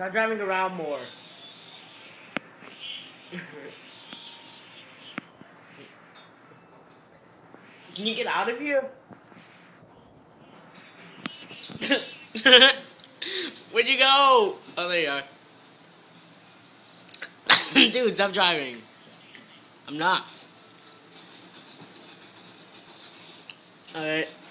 Start driving around more. Can you get out of here? Where'd you go? Oh, there you are. Dude, stop driving. I'm not. Alright.